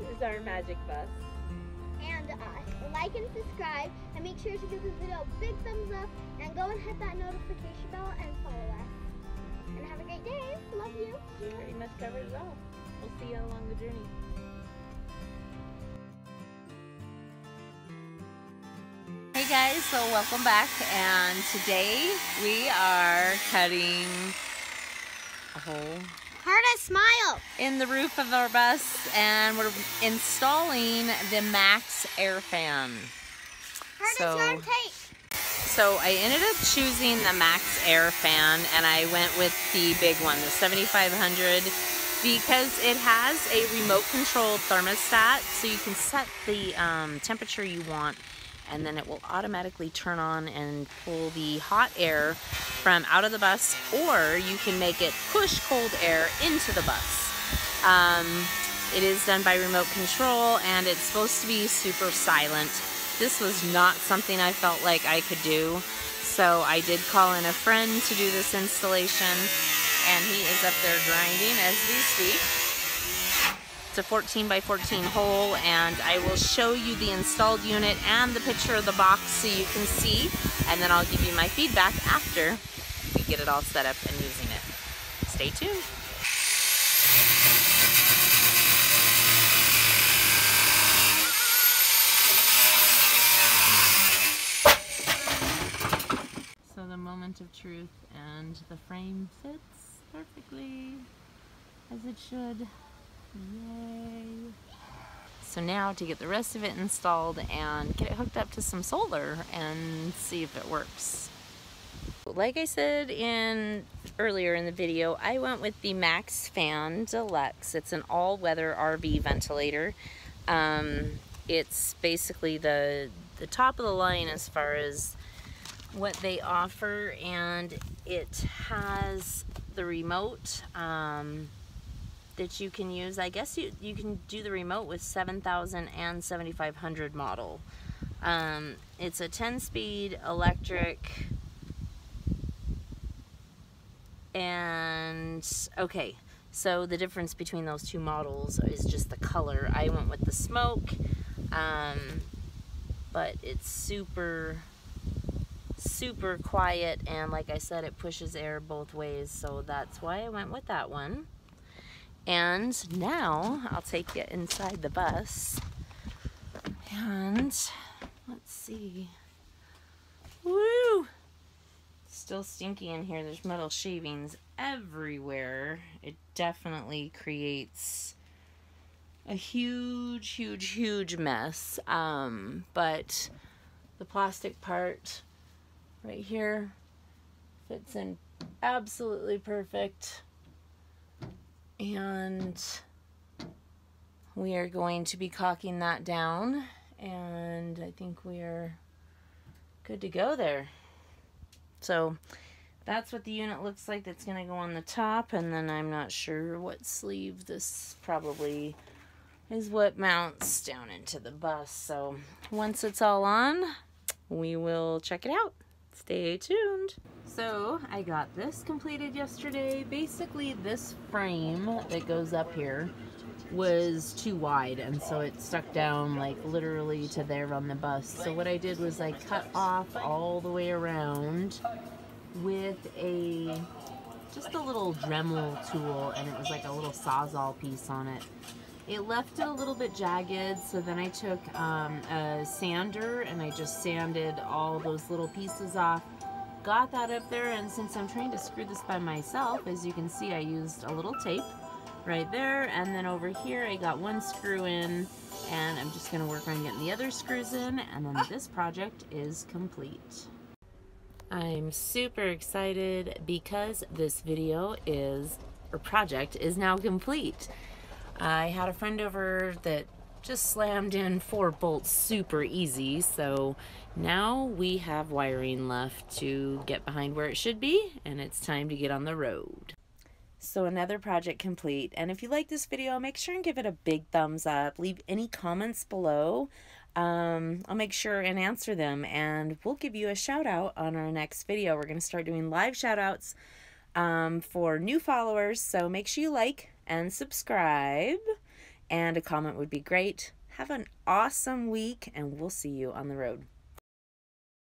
is our magic bus. And uh, like and subscribe, and make sure to give this video a big thumbs up, and go and hit that notification bell and follow us. And have a great day. Love you. Pretty much covered it all. We'll see you along the journey. Hey guys, so welcome back and today we are cutting a hole A smile. in the roof of our bus and we're installing the Maxx Air fan. So- a turn tape. So I ended up choosing the Maxx Air fan and I went with the big one, the 7500 because it has a remote controlled thermostat so you can set the um, temperature you want and then it will automatically turn on and pull the hot air from out of the bus or you can make it push cold air into the bus. Um, it is done by remote control and it's supposed to be super silent. This was not something I felt like I could do. So I did call in a friend to do this installation and he is up there grinding as we speak. It's a 14 by 14 hole and I will show you the installed unit and the picture of the box so you can see and then I'll give you my feedback after we get it all set up and using it. Stay tuned. So the moment of truth and the frame fits perfectly as it should. Yay. So now to get the rest of it installed and get it hooked up to some solar and see if it works. Like I said in earlier in the video, I went with the Maxx Fan Deluxe. It's an all-weather RV ventilator. Um, it's basically the the top of the line as far as what they offer and it has the remote um, that you can use. I guess you, you can do the remote with 7000 and 7500 model. Um, it's a 10 speed electric and okay so the difference between those two models is just the color. I went with the smoke um, but it's super super quiet and like I said it pushes air both ways so that's why I went with that one and now I'll take you inside the bus. And let's see. Woo! Still stinky in here. There's metal shavings everywhere. It definitely creates a huge huge huge mess. Um, but the plastic part right here fits in absolutely perfect and we are going to be caulking that down and I think we are good to go there. So that's what the unit looks like that's going to go on the top and then I'm not sure what sleeve this probably is what mounts down into the bus. So once it's all on we will check it out stay tuned. So I got this completed yesterday. Basically this frame that goes up here was too wide and so it stuck down like literally to there on the bus. So what I did was I cut off all the way around with a just a little Dremel tool and it was like a little sawzall piece on it. It left it a little bit jagged, so then I took um, a sander and I just sanded all those little pieces off. Got that up there, and since I'm trying to screw this by myself, as you can see, I used a little tape right there, and then over here I got one screw in, and I'm just to work on getting the other screws in, and then this project is complete. I'm super excited because this video is, or project, is now complete. I had a friend over that just slammed in four bolts super easy, so now we have wiring left to get behind where it should be, and it's time to get on the road. So another project complete, and if you like this video, make sure and give it a big thumbs up. Leave any comments below. Um, I'll make sure and answer them, and we'll give you a shout out on our next video. We're going to start doing live shout outs um, for new followers, so make sure you like and subscribe. and a comment would be great. Have an awesome week, and we'll see you on the road.